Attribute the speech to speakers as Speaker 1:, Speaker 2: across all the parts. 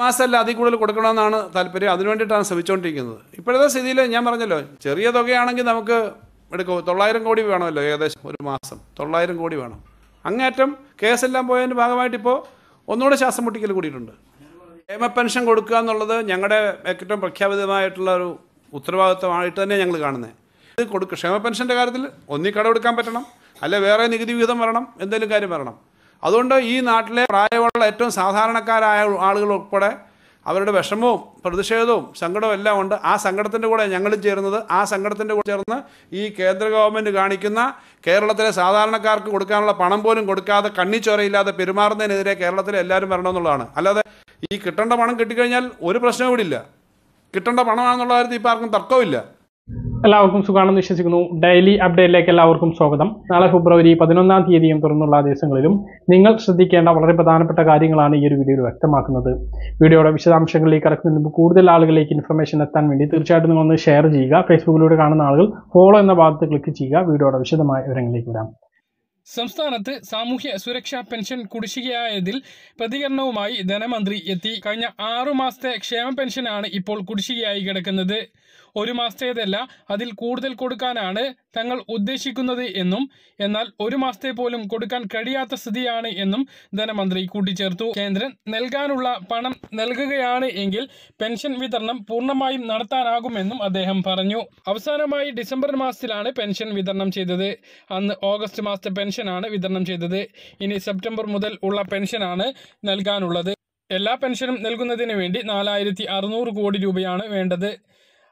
Speaker 1: മാസമല്ല അതിൽ കൂടുതൽ കൊടുക്കണമെന്നാണ് താല്പര്യം. അതിനു വേണ്ടിയിട്ടാണ് ശ്രമിച്ചുകൊണ്ടിരിക്കുന്നത്. ഇപ്പോഴത്തെ സ്ഥിതിയിൽ ഞാൻ പറഞ്ഞല്ലോ ചെറിയ തുകയാണെങ്കിൽ നമുക്ക് എടുക്കും. തൊള്ളായിരം കോടി വേണമല്ലോ ഏകദേശം ഒരു മാസം. തൊള്ളായിരം കോടി വേണം. അങ്ങേറ്റം കേസെല്ലാം പോയതിന്റെ ഭാഗമായിട്ട് ഇപ്പോൾ ഒന്നുകൂടെ ശ്വാസം മുട്ടിക്കൽ കൂടിയിട്ടുണ്ട്. ക്ഷേമ പെൻഷൻ കൊടുക്കുക എന്നുള്ളത് ഞങ്ങളുടെ ഏറ്റവും പ്രഖ്യാപിതമായിട്ടുള്ള ഒരു ഉത്തരവാദിത്വമായിട്ട് തന്നെ ഞങ്ങൾ കാണുന്നത് ഇത് കൊടുക്കുക ക്ഷേമ പെൻഷന്റെ കാര്യത്തിൽ ഒന്നി കടമെടുക്കാൻ പറ്റണം. അല്ലെ വേറെ നികുതി വിഹിതം വരണം. എന്തെങ്കിലും കാര്യം വരണം. അതുകൊണ്ട് ഈ നാട്ടിലെ പ്രായമുള്ള ഏറ്റവും സാധാരണക്കാരായ ആളുകൾ ഉൾപ്പെടെ അവരുടെ വിഷമവും പ്രതിഷേധവും സങ്കടവും എല്ലാം ഉണ്ട്. ആ സങ്കടത്തിന്റെ കൂടെ ഞങ്ങളും ചേരുന്നത് ആ സങ്കടത്തിന്റെ കൂടെ ചേർന്ന് ഈ കേന്ദ്ര ഗവൺമെന്റ് കാണിക്കുന്ന കേരളത്തിലെ സാധാരണക്കാർക്ക് കൊടുക്കാനുള്ള പണം പോലും കൊടുക്കാതെ കണ്ണിച്ചോരയില്ലാതെ പെരുമാറുന്നതിനെതിരെ കേരളത്തിലെ എല്ലാവരും വരണമെന്നുള്ളതാണ്. അല്ലാതെ ഈ കിട്ടേണ്ട പണം കിട്ടിക്കഴിഞ്ഞാൽ ഒരു പ്രശ്നവും ഇവിടില്ല. കിട്ടേണ്ട പണമാണെന്നുള്ള കാര്യത്തിൽ ഇപ്പോൾ ആർക്കും തർക്കമില്ല
Speaker 2: എല്ലാവർക്കും സുഖാണെന്ന് വിശ്വസിക്കുന്നു. ഡെയിലി അപ്ഡേറ്റിലേക്ക് എല്ലാവർക്കും സ്വാഗതം. നാളെ ഫെബ്രുവരി പതിനൊന്നാം തീയതിയും തുറന്നുള്ള ദിവസങ്ങളിലും നിങ്ങൾ ശ്രദ്ധിക്കേണ്ട വളരെ പ്രധാനപ്പെട്ട കാര്യങ്ങളാണ് ഈ ഒരു വീഡിയോയിൽ വ്യക്തമാക്കുന്നത്. വീഡിയോയുടെ വിശദാംശങ്ങളിലേക്ക് കടക്കുന്നതിന് മുമ്പ് കൂടുതൽ ആളുകളിലേക്ക് ഇൻഫർമേഷൻ എത്താൻ വേണ്ടി തീർച്ചയായിട്ടും നിങ്ങൾ ഒന്ന് ഷെയർ ചെയ്യുക ഫേസ്ബുക്കിലൂടെ കാണുന്ന ആളുകൾ ഫോളോ എന്ന ഭാഗത്ത് ക്ലിക്ക് ചെയ്യുക. വീഡിയോയുടെ വിശദമായ വിവരങ്ങളിലേക്ക് വരാം.
Speaker 3: സംസ്ഥാനത്ത് സാമൂഹ്യ സുരക്ഷാ പെൻഷൻ കുടിശ്ശികയായതിൽ പ്രതികരണവുമായി ധനമന്ത്രി എത്തി. കഴിഞ്ഞ ആറു മാസത്തെ ക്ഷേമ പെൻഷനാണ് ഇപ്പോൾ കുടിശ്ശികയായി കിടക്കുന്നത്. ഒരു മാസത്തേതല്ല അതിൽ കൂടുതൽ കൊടുക്കാനാണ് തങ്ങൾ ഉദ്ദേശിക്കുന്നത് എന്നും എന്നാൽ ഒരു മാസത്തെ പോലും കൊടുക്കാൻ കഴിയാത്ത സ്ഥിതിയാണ് എന്നും ധനമന്ത്രി കൂട്ടിച്ചേർത്തു. കേന്ദ്രൻ നൽകാനുള്ള പണം നൽകുകയാണ് എങ്കിൽ പെൻഷൻ വിതരണം പൂർണമായും നടത്താനാകുമെന്നും അദ്ദേഹം പറഞ്ഞു. അവസാനമായി ഡിസംബർ മാസത്തിലാണ് പെൻഷൻ വിതരണം ചെയ്തത്. അന്ന് ഓഗസ്റ്റ് മാസത്തെ പെൻഷനാണ് വിതരണം ചെയ്തത്. ഇനി സെപ്റ്റംബർ മുതൽ ഉള്ള പെൻഷനാണ് നൽകാനുള്ളത്. എല്ലാ പെൻഷനും നൽകുന്നതിന് വേണ്ടി നാലായിരത്തി കോടി രൂപയാണ് വേണ്ടത്.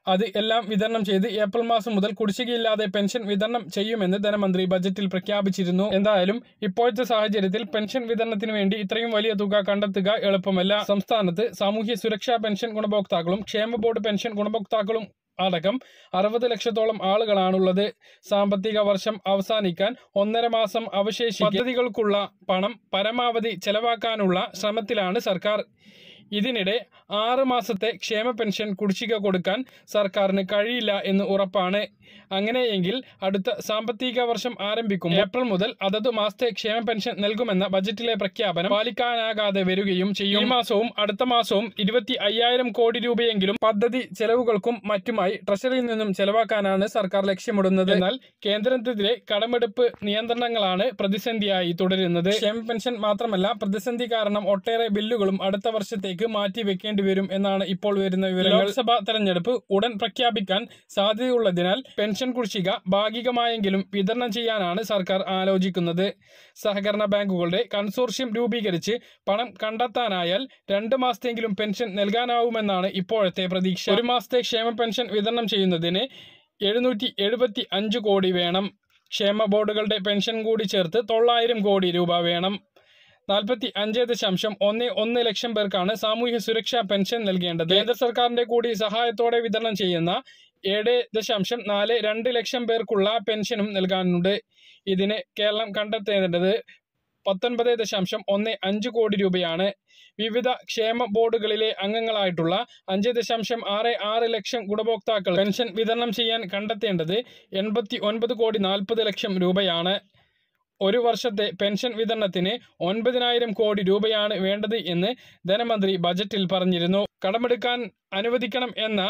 Speaker 3: അത് എല്ലാം വിതരണം ചെയ്ത് ഏപ്രിൽ മാസം മുതൽ കുടിശ്ശികയില്ലാതെ പെൻഷൻ വിതരണം ചെയ്യുമെന്ന് ധനമന്ത്രി ബജറ്റിൽ പ്രഖ്യാപിച്ചിരുന്നു. എന്തായാലും ഇപ്പോഴത്തെ സാഹചര്യത്തിൽ പെൻഷൻ വിതരണത്തിന് വേണ്ടി ഇത്രയും വലിയ തുക കണ്ടെത്തുക എളുപ്പമല്ല. സംസ്ഥാനത്ത് സാമൂഹ്യ സുരക്ഷാ പെൻഷൻ ഗുണഭോക്താക്കളും ക്ഷേമ ബോർഡ് പെൻഷൻ ഗുണഭോക്താക്കളും അടക്കം അറുപത് ലക്ഷത്തോളം ആളുകളാണുള്ളത്. സാമ്പത്തിക വർഷം അവസാനിക്കാൻ ഒന്നര മാസം അവശേഷി പദ്ധതികൾക്കുള്ള പണം പരമാവധി ചെലവാക്കാനുള്ള ശ്രമത്തിലാണ് സർക്കാർ. ഇതിനിടെ ആറ് മാസത്തെ ക്ഷേമ പെൻഷൻ കുടിശ്ശിക കൊടുക്കാൻ സർക്കാരിന് കഴിയില്ല എന്ന് ഉറപ്പാണ്. അങ്ങനെയെങ്കിൽ അടുത്ത സാമ്പത്തിക വർഷം ആരംഭിക്കും ഏപ്രിൽ മുതൽ അതത് മാസത്തെ ക്ഷേമ പെൻഷൻ നൽകുമെന്ന ബജറ്റിലെ പ്രഖ്യാപനം പാലിക്കാനാകാതെ വരികയും ചെയ്യും. ഈ മാസവും അടുത്ത മാസവും ഇരുപത്തി അയ്യായിരം കോടി രൂപയെങ്കിലും പദ്ധതി ചെലവുകൾക്കും മറ്റുമായി ട്രഷറിയിൽ നിന്നും ചെലവാക്കാനാണ് സർക്കാർ ലക്ഷ്യമിടുന്നത്. എന്നാൽ കേന്ദ്രത്തിനെതിരെ കടമെടുപ്പ് നിയന്ത്രണങ്ങളാണ് പ്രതിസന്ധിയായി തുടരുന്നത്. ക്ഷേമ പെൻഷൻ മാത്രമല്ല പ്രതിസന്ധി കാരണം ഒട്ടേറെ ബില്ലുകളും അടുത്ത വർഷത്തേക്ക് മാറ്റി വെക്കേണ്ടി വരും എന്നാണ് ഇപ്പോൾ വരുന്ന വിവരങ്ങൾ. ലോക്സഭാ തെരഞ്ഞെടുപ്പ് ഉടൻ പ്രഖ്യാപിക്കാൻ സാധ്യതയുള്ളതിനാൽ പെൻഷൻ കുടിശ്ശിക ഭാഗികമായെങ്കിലും വിതരണം ചെയ്യാനാണ് സർക്കാർ ആലോചിക്കുന്നത്. സഹകരണ ബാങ്കുകളുടെ കൺസോർഷ്യം രൂപീകരിച്ച് പണം കണ്ടെത്താനായാൽ രണ്ട് മാസത്തെങ്കിലും പെൻഷൻ നൽകാനാവുമെന്നാണ് ഇപ്പോഴത്തെ പ്രതീക്ഷ. ഒരു മാസത്തെ ക്ഷേമ പെൻഷൻ വിതരണം ചെയ്യുന്നതിന് എഴുന്നൂറ്റി എഴുപത്തി അഞ്ച് കോടി വേണം. ക്ഷേമ ബോർഡുകളുടെ പെൻഷൻ കൂടി ചേർത്ത് തൊള്ളായിരം കോടി രൂപ വേണം. നാൽപ്പത്തി അഞ്ച് ദശാംശം ഒന്ന് ഒന്ന് ലക്ഷം പേർക്കാണ് സാമൂഹ്യ സുരക്ഷാ പെൻഷൻ നൽകേണ്ടത്. കേന്ദ്ര സർക്കാരിന്റെ കൂടി സഹായത്തോടെ വിതരണം ചെയ്യുന്ന ഏഴ് ദശാംശം നാല് രണ്ട് ലക്ഷം പേർക്കുള്ള പെൻഷനും നൽകാനുണ്ട്. ഇതിന് കേരളം കണ്ടെത്തേണ്ടത് പത്തൊൻപത് ദശാംശം ഒന്ന് അഞ്ച് കോടി രൂപയാണ്. വിവിധ ക്ഷേമ ബോർഡുകളിലെ അംഗങ്ങളായിട്ടുള്ള അഞ്ച് ദശാംശം ആറ് ആറ് ലക്ഷം ഗുണഭോക്താക്കൾ പെൻഷൻ വിതരണം ചെയ്യാൻ കണ്ടെത്തേണ്ടത് എൺപത്തി ഒൻപത് കോടി നാൽപ്പത് ലക്ഷം രൂപയാണ്. ഒരു വർഷത്തെ പെൻഷൻ വിതരണത്തിന് ഒൻപതിനായിരം കോടി രൂപയാണ് വേണ്ടത് എന്ന് ധനമന്ത്രി ബജറ്റിൽ പറഞ്ഞിരുന്നു. കടമെടുക്കാൻ അനുവദിക്കണം എന്ന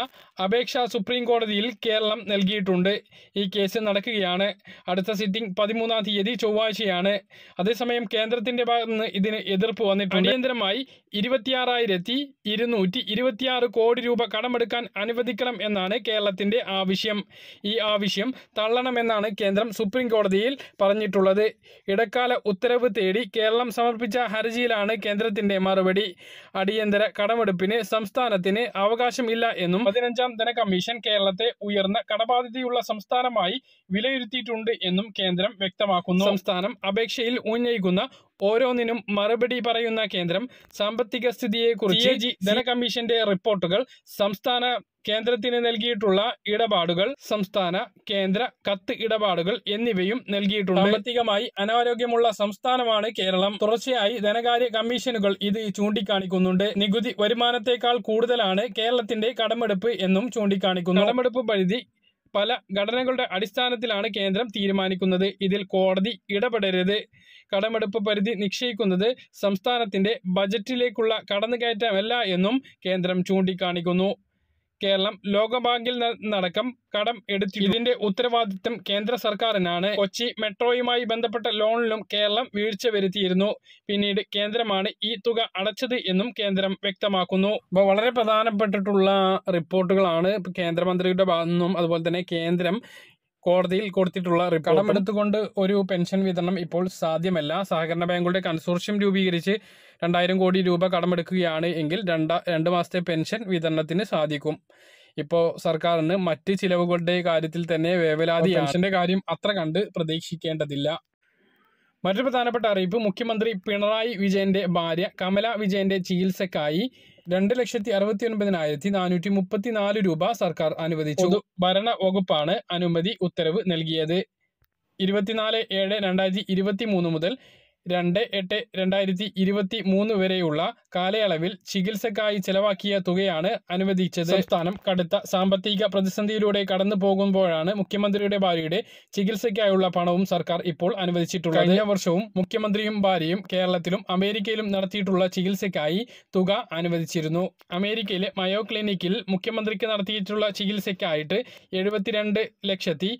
Speaker 3: അപേക്ഷ സുപ്രീം കോടതിയിൽ കേരളം നൽകിയിട്ടുണ്ട്. ഈ കേസ് നടക്കുകയാണ്. അടുത്ത സിറ്റിംഗ് പതിമൂന്നാം തീയതി ചൊവ്വാഴ്ചയാണ്. അതേസമയം കേന്ദ്രത്തിന്റെ ഭാഗത്ത് നിന്ന് ഇതിന് എതിർപ്പ് വന്നിട്ടുണ്ട്. അടിയന്തരമായി ഇരുപത്തിയാറായിരത്തി ഇരുന്നൂറ്റി ഇരുപത്തിയാറ് കോടി രൂപ കടമെടുക്കാൻ അനുവദിക്കണം എന്നാണ് കേരളത്തിന്റെ ആവശ്യം. ഈ ആവശ്യം തള്ളണമെന്നാണ് കേന്ദ്രം സുപ്രീം കോടതിയിൽ പറഞ്ഞിട്ടുള്ളത്. ഇടക്കാല ഉത്തരവ് തേടി കേരളം സമർപ്പിച്ച ഹർജിയിലാണ് കേന്ദ്രത്തിന്റെ മറുപടി. അടിയന്തര കടമെടുപ്പിന് സംസ്ഥാനത്തിന് അവകാശമില്ല എന്നും പതിനഞ്ചാം ധനകമ്മീഷൻ കേരളത്തെ ഉയർന്ന കടബാധ്യതയുള്ള സംസ്ഥാനമായി വിലയിരുത്തിയിട്ടുണ്ട് എന്നും കേന്ദ്രം വ്യക്തമാക്കുന്നു. സംസ്ഥാനം അപേക്ഷയിൽ ഉന്നയിക്കുന്ന ഓരോന്നിനും മറുപടി പറയുന്ന കേന്ദ്രം സാമ്പത്തിക സ്ഥിതിയെക്കുറിച്ച് ജി ധനകമ്മീഷന്റെ റിപ്പോർട്ടുകൾ സംസ്ഥാന കേന്ദ്രത്തിന് നൽകിയിട്ടുള്ള ഇടപാടുകൾ സംസ്ഥാന കേന്ദ്ര കത്ത് ഇടപാടുകൾ എന്നിവയും നൽകിയിട്ടുണ്ട്. സാമ്പത്തികമായി അനാരോഗ്യമുള്ള സംസ്ഥാനമാണ് കേരളം. തുടർച്ചയായി ധനകാര്യ കമ്മീഷനുകൾ ഇത് ചൂണ്ടിക്കാണിക്കുന്നുണ്ട്. നികുതി വരുമാനത്തെക്കാൾ കൂടുതലാണ് കേരളത്തിന്റെ കടമെടുപ്പ് എന്നും ചൂണ്ടിക്കാണിക്കുന്നു. കടമെടുപ്പ് പരിധി പല ഘടനകളുടെ അടിസ്ഥാനത്തിലാണ് കേന്ദ്രം തീരുമാനിക്കുന്നത്. ഇതിൽ കോടതി ഇടപെടരുത്. കടമെടുപ്പ് പരിധി നിശ്ചയിക്കുന്നത് സംസ്ഥാനത്തിന്റെ ബജറ്റിലേക്കുള്ള കടന്നുകയറ്റമല്ല എന്നും കേന്ദ്രം ചൂണ്ടിക്കാണിക്കുന്നു. കേരളം ലോകബാങ്കിൽ നടക്കം കടം എടുത്തു ഇതിന്റെ ഉത്തരവാദിത്തം കേന്ദ്ര സർക്കാരിനാണ്. കൊച്ചി മെട്രോയുമായി ബന്ധപ്പെട്ട ലോണിലും കേരളം വീഴ്ച വരുത്തിയിരുന്നു. പിന്നീട് കേന്ദ്രമാണ് ഈ തുക അടച്ചത് എന്നും കേന്ദ്രം വ്യക്തമാക്കുന്നു. അപ്പോൾ വളരെ പ്രധാനപ്പെട്ടിട്ടുള്ള റിപ്പോർട്ടുകളാണ് കേന്ദ്രമന്ത്രിയുടെ ഭാഗത്തു നിന്നും അതുപോലെ തന്നെ കേന്ദ്രം കോടതിയിൽ കൊടുത്തിട്ടുള്ള റിപ്പോർട്ട് കടമെടുത്തുകൊണ്ട് ഒരു പെൻഷൻ വിതരണം ഇപ്പോൾ സാധ്യമല്ല. സഹകരണ ബാങ്കുകളുടെ കൺസോർഷ്യം രൂപീകരിച്ച് രണ്ടായിരം കോടി രൂപ കടമെടുക്കുകയാണ് എങ്കിൽ രണ്ട രണ്ട് മാസത്തെ പെൻഷൻ വിതരണത്തിന് സാധിക്കും. ഇപ്പോൾ സർക്കാരിന് മറ്റ് ചിലവുകളുടെ കാര്യത്തിൽ തന്നെ വേവലാതി പെൻഷന്റെ കാര്യം അത്ര കണ്ട് പ്രതീക്ഷിക്കേണ്ടതില്ല. മറ്റൊരു പ്രധാനപ്പെട്ട അറിയിപ്പ് മുഖ്യമന്ത്രി പിണറായി വിജയന്റെ ഭാര്യ കമല വിജയന്റെ ചികിത്സക്കായി രണ്ട് ലക്ഷത്തി അറുപത്തി ഒൻപതിനായിരത്തി നാനൂറ്റി മുപ്പത്തി നാല് രൂപ സർക്കാർ അനുവദിച്ചു. ഭരണ വകുപ്പാണ് അനുമതി ഉത്തരവ് നൽകിയത്. ഇരുപത്തിനാല് ഏഴ് രണ്ടായിരത്തി ഇരുപത്തി മൂന്ന് മുതൽ രണ്ട് എട്ട് രണ്ടായിരത്തി ഇരുപത്തി മൂന്ന് വരെയുള്ള കാലയളവിൽ ചികിത്സക്കായി ചെലവാക്കിയ തുകയാണ് അനുവദിച്ചത്. സംസ്ഥാനം കടുത്ത സാമ്പത്തിക പ്രതിസന്ധിയിലൂടെ കടന്നു പോകുമ്പോഴാണ് മുഖ്യമന്ത്രിയുടെ ഭാര്യയുടെ ചികിത്സയ്ക്കായുള്ള പണവും സർക്കാർ ഇപ്പോൾ അനുവദിച്ചിട്ടുള്ളത്. കഴിഞ്ഞ വർഷവും മുഖ്യമന്ത്രിയും ഭാര്യയും കേരളത്തിലും അമേരിക്കയിലും നടത്തിയിട്ടുള്ള ചികിത്സയ്ക്കായി തുക അനുവദിച്ചിരുന്നു. അമേരിക്കയിലെ മയോ ക്ലിനിക്കിൽ മുഖ്യമന്ത്രിക്ക് നടത്തിയിട്ടുള്ള ചികിത്സയ്ക്കായിട്ട് എഴുപത്തിരണ്ട് ലക്ഷത്തി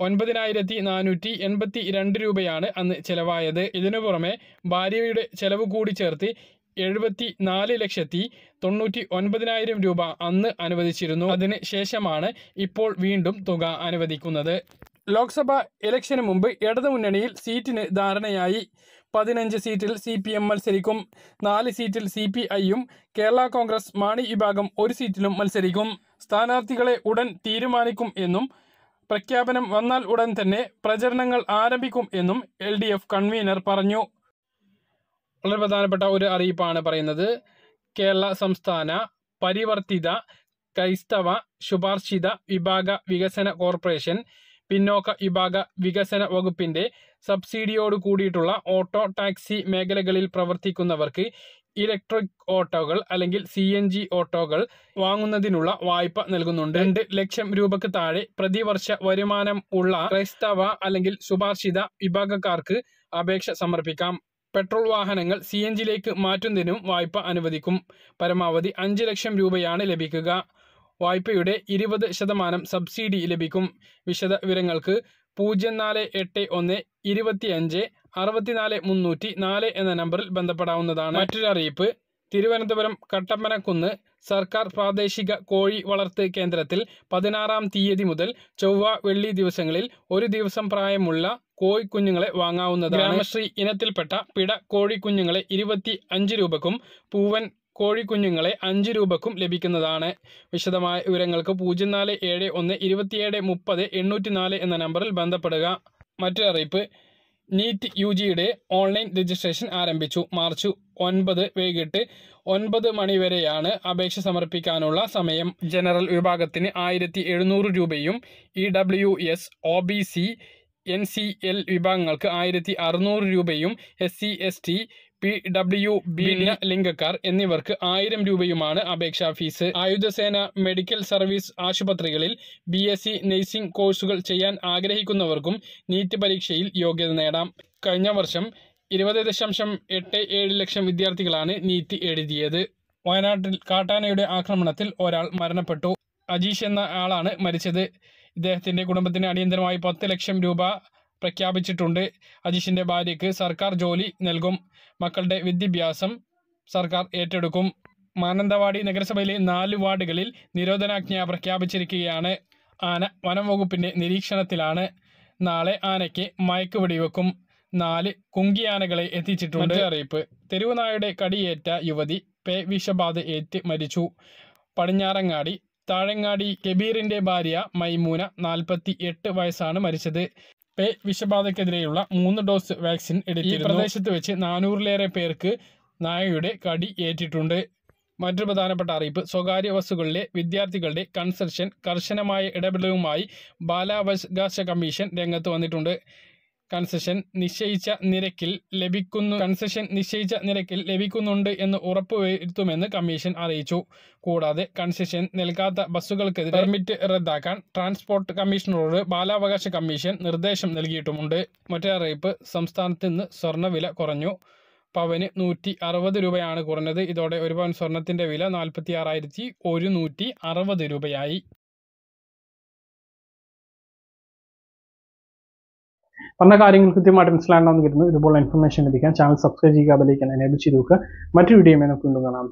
Speaker 3: ഒൻപതിനായിരത്തി നാനൂറ്റി എൺപത്തി രണ്ട് രൂപയാണ് അന്ന് ചെലവായത്. ഇതിനു പുറമെ ഭാര്യയുടെ ചെലവ് കൂടി ചേർത്ത് എഴുപത്തി നാല് ലക്ഷത്തി തൊണ്ണൂറ്റി ഒൻപതിനായിരം രൂപ അന്ന് അനുവദിച്ചിരുന്നു. അതിന് ശേഷമാണ് ഇപ്പോൾ വീണ്ടും തുക അനുവദിക്കുന്നത്. ലോക്സഭ ഇലക്ഷന് മുമ്പ് ഇടതുമുന്നണിയിൽ സീറ്റിന് ധാരണയായി. പതിനഞ്ച് സീറ്റിൽ സി പി എം മത്സരിക്കും. നാല് സീറ്റിൽ സി പി ഐയും കേരള കോൺഗ്രസ് മാണി വിഭാഗം ഒരു സീറ്റിലും മത്സരിക്കും. സ്ഥാനാർത്ഥികളെ ഉടൻ തീരുമാനിക്കും എന്നും പ്രഖ്യാപനം വന്നാൽ ഉടൻ തന്നെ പ്രചരണങ്ങൾ ആരംഭിക്കും എന്നും എൽ ഡി എഫ് കൺവീനർ പറഞ്ഞു. വളരെ പ്രധാനപ്പെട്ട ഒരു അറിയിപ്പാണ് പറയുന്നത്. കേരള സംസ്ഥാന പരിവർത്തിത ക്രൈസ്തവ ശുപാർശിത വിഭാഗ വികസന കോർപ്പറേഷൻ പിന്നോക്ക വിഭാഗ വികസന വകുപ്പിന്റെ സബ്സിഡിയോട് കൂടിയിട്ടുള്ള ഓട്ടോ ടാക്സി മേഖലകളിൽ പ്രവർത്തിക്കുന്നവർക്ക് ഇലക്ട്രിക് ഓട്ടോകൾ അല്ലെങ്കിൽ സി എൻ ജി ഓട്ടോകൾ വാങ്ങുന്നതിനുള്ള വായ്പ നൽകുന്നുണ്ട്. രണ്ട് ലക്ഷം രൂപക്ക് താഴെ പ്രതിവർഷ വരുമാനം ഉള്ള ക്രൈസ്തവ അല്ലെങ്കിൽ ശുപാർശിത വിഭാഗക്കാർക്ക് അപേക്ഷ സമർപ്പിക്കാം. പെട്രോൾ വാഹനങ്ങൾ സി എൻ ജിയിലേക്ക് മാറ്റുന്നതിനും വായ്പ അനുവദിക്കും. പരമാവധി അഞ്ച് ലക്ഷം രൂപയാണ് ലഭിക്കുക. വായ്പയുടെ ഇരുപത് ശതമാനം സബ്സിഡി ലഭിക്കും. വിശദ വിവരങ്ങൾക്ക് പൂജ്യം നാല് എട്ട് ഒന്ന് ഇരുപത്തിയഞ്ച് അറുപത്തിനാല് മുന്നൂറ്റി നാല് എന്ന നമ്പറിൽ ബന്ധപ്പെടാവുന്നതാണ്. മറ്റൊരു അറിയിപ്പ്. തിരുവനന്തപുരം കട്ടപ്പനക്കുന്ന് സർക്കാർ പ്രാദേശിക കോഴി വളർത്ത് കേന്ദ്രത്തിൽ പതിനാറാം തീയതി മുതൽ ചൊവ്വ വെള്ളി ദിവസങ്ങളിൽ ഒരു ദിവസം പ്രായമുള്ള കോഴിക്കുഞ്ഞുങ്ങളെ വാങ്ങാവുന്നതാണ്. ഗ്രാമശ്രീ ഇനത്തിൽപ്പെട്ട പിട കോഴിക്കുഞ്ഞുങ്ങളെ ഇരുപത്തി അഞ്ച് രൂപക്കും പൂവൻ കോഴിക്കുഞ്ഞുങ്ങളെ അഞ്ച് രൂപക്കും ലഭിക്കുന്നതാണ്. വിശദമായ വിവരങ്ങൾക്ക് പൂജ്യം നാല് ഏഴ് ഒന്ന് ഇരുപത്തിയേഴ് മുപ്പത് എണ്ണൂറ്റി നാല് എന്ന നമ്പറിൽ ബന്ധപ്പെടുക. മറ്റൊരു അറിയിപ്പ് നീറ്റ് യു ജിയുടെ ഓൺലൈൻ രജിസ്ട്രേഷൻ ആരംഭിച്ചു. മാർച്ച് ഒൻപത് വൈകിട്ട് ഒൻപത് മണി വരെയാണ് അപേക്ഷ സമർപ്പിക്കാനുള്ള സമയം. ജനറൽ വിഭാഗത്തിന് ആയിരത്തി എഴുന്നൂറ് രൂപയും E W S O B C N C L വിഭാഗങ്ങൾക്ക് ആയിരത്തി അറുന്നൂറ് രൂപയും S C S T P W B ലിംഗക്കാർ എന്നിവർക്ക് ആയിരം രൂപയുമാണ് അപേക്ഷാ ഫീസ്. ആയുധസേന മെഡിക്കൽ സർവീസ് ആശുപത്രികളിൽ ബി എസ് സി നഴ്സിംഗ് കോഴ്സുകൾ ചെയ്യാൻ ആഗ്രഹിക്കുന്നവർക്കും നീറ്റ് പരീക്ഷയിൽ യോഗ്യത നേടാം. കഴിഞ്ഞ വർഷം ഇരുപത് ദശാംശം എട്ട് ഏഴ് ലക്ഷം വിദ്യാർത്ഥികളാണ് നീറ്റ് എഴുതിയത്. വയനാട്ടിൽ കാട്ടാനയുടെ ആക്രമണത്തിൽ ഒരാൾ മരണപ്പെട്ടു. അജീഷ് എന്ന ആളാണ് മരിച്ചത്. ഇദ്ദേഹത്തിന്റെ കുടുംബത്തിന് അടിയന്തരമായി പത്ത് ലക്ഷം രൂപ പ്രഖ്യാപിച്ചിട്ടുണ്ട്. അജീഷിന്റെ ഭാര്യയ്ക്ക് സർക്കാർ ജോലി നൽകും. മക്കളുടെ വിദ്യാഭ്യാസം സർക്കാർ ഏറ്റെടുക്കും. മാനന്തവാടി നഗരസഭയിലെ നാല് വാർഡുകളിൽ നിരോധനാജ്ഞ പ്രഖ്യാപിച്ചിരിക്കുകയാണ്. ആന വനം വകുപ്പിന്റെ നിരീക്ഷണത്തിലാണ്. നാളെ ആനയ്ക്ക് മയക്ക് വെടിവെക്കും. നാല് കുങ്കിയാനകളെ എത്തിച്ചിട്ടുണ്ട്. അറിയിപ്പ്. തെരുവുനായുടെ കടിയേറ്റ യുവതി പേ. വിഷബാധ ഏറ്റ് മരിച്ചു. പടിഞ്ഞാറങ്ങാടി താഴങ്ങാടി കെബീറിന്റെ ഭാര്യ മൈമൂന നാൽപ്പത്തി എട്ട് വയസ്സാണ് മരിച്ചത്. പേ. വിഷബാധക്കെതിരെയുള്ള മൂന്ന് ഡോസ് വാക്സിൻ എടുത്തിരുന്നു. ഈ പ്രദേശത്ത് വെച്ച് നാനൂറിലേറെ പേർക്ക് നായയുടെ കടി ഏറ്റിട്ടുണ്ട്. മറ്റൊരു പ്രധാനപ്പെട്ട അറിയിപ്പ് സ്വകാര്യ ബസ്സുകളിലെ വിദ്യാർത്ഥികളുടെ കൺസെഷൻ കർശനമായ ഇടപെടലുമായി ബാലാവകാശ കമ്മീഷൻ രംഗത്ത് വന്നിട്ടുണ്ട്. കൺസെഷൻ നിശ്ചയിച്ച നിരക്കിൽ ലഭിക്കുന്നു. കൺസെഷൻ നിശ്ചയിച്ച നിരക്കിൽ ലഭിക്കുന്നുണ്ട് എന്ന് ഉറപ്പുവരുത്തുമെന്ന് കമ്മീഷൻ അറിയിച്ചു. കൂടാതെ കൺസെഷൻ നൽകാത്ത ബസ്സുകൾക്കെതിരെ പെർമിറ്റ് റദ്ദാക്കാൻ ട്രാൻസ്പോർട്ട് കമ്മീഷണറോട് ബാലാവകാശ കമ്മീഷൻ നിർദ്ദേശം നൽകിയിട്ടുമുണ്ട്. മറ്റൊരു അറിയിപ്പ് സംസ്ഥാനത്ത് നിന്ന് സ്വർണവില കുറഞ്ഞു. പവന് നൂറ്റി അറുപത് രൂപയാണ് കുറഞ്ഞത്. ഇതോടെ ഒരു പവൻ സ്വർണത്തിന്റെ വില നാൽപ്പത്തി ആറായിരത്തി ഒരുന്നൂറ്റി അറുപത് രൂപയായി.
Speaker 2: പറഞ്ഞ കാര്യങ്ങൾ കൃത്യമായിട്ട് മനസ്സിലാകണമെന്ന് കരുതുന്നു. ഇതുപോലെ ഇൻഫർമേഷൻ ലഭിക്കാൻ ചാനൽ സബ്സ്ക്രൈബ് ചെയ്യുക അതിലേക്ക് എനേബിൾ ചെയ്ത് നോക്കുക മറ്റൊരു വീഡിയോ നമുക്ക് വീണ്ടും കാണാം.